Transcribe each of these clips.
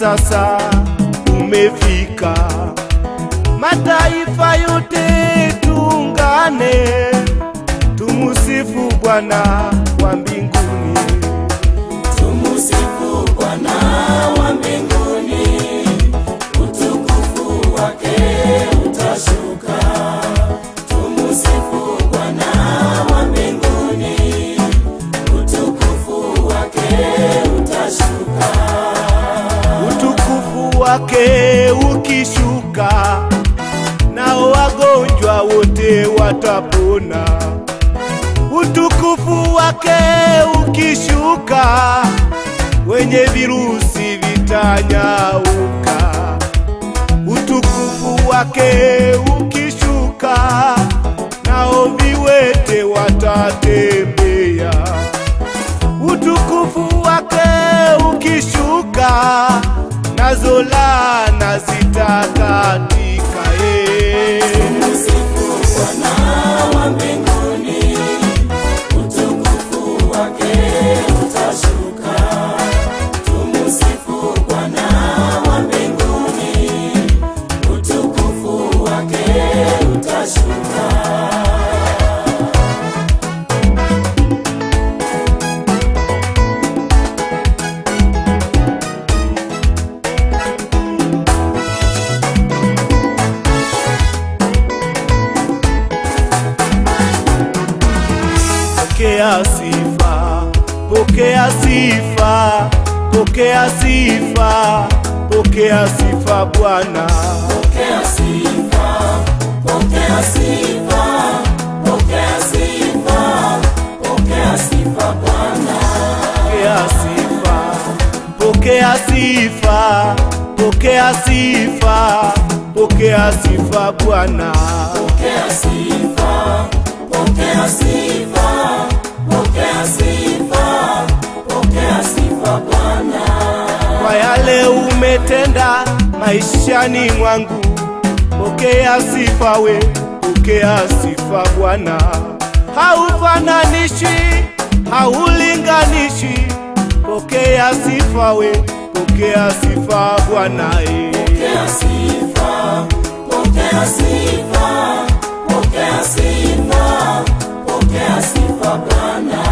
sasa umefika. Mataifa yote tuungane, tumusifu Bwana wa mbinguni. Wake ukishuka, nao wagonjwa wote watapona. Utukufu wake ukishuka, wenye virusi vitanyauka. Utukufu wake ukishuka, casi Pokea sifa, pokea sifa, pokea sifa, pokea sifa Bwana. Pokea sifa, pokea sifa, pokea sifa, pokea sifa Bwana. Pokea sifa, pokea sifa, pokea sifa, pokea sifa Bwana. Pokea sifa, umetenda maishani mwangu. Pokea sifa we, pokea sifa Bwana. Haufananishi, haulinganishi. Pokea sifa we, pokea sifa Bwana. Pokea sifa, pokea sifa, pokea sifa, pokea sifa Bwana.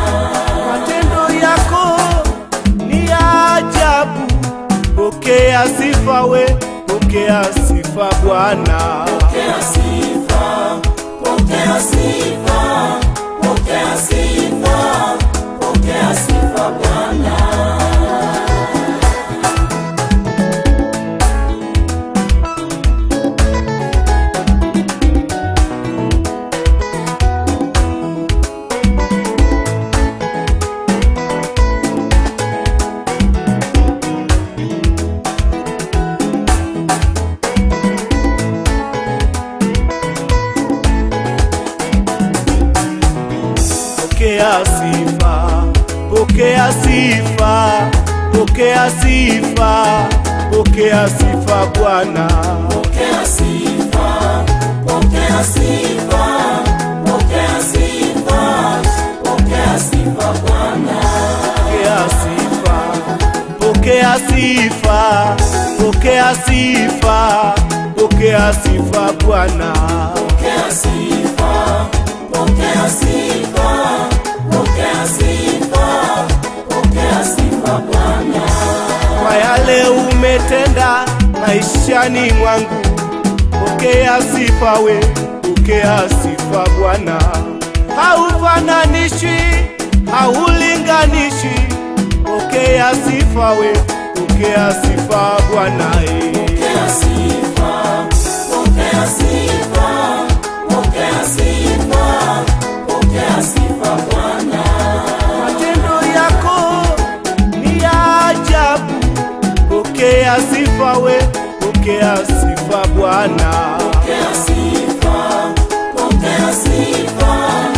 Pokea sifa we, pokea sifa Bwana. Pokea sifa, Pokea sifa, pokea sifa, pokea sifa, pokea sifa Bwana. Pokea sifa, pokea sifa, pokea sifa, pokea sifa Bwana. Pokea sifa, pokea sifa, pokea sifa, pokea sifa Bwana. Pokea sifa, pokea sifa, pokea umetenda maishani mwangu, pokea sifa we, pokea sifa Bwana. Haufananishi, haulinganishi, pokea sifa we, pokea sifa Bwana. eh. Pokea sifa we, pokea sifa Bwana, pokea sifa, pokea sifa.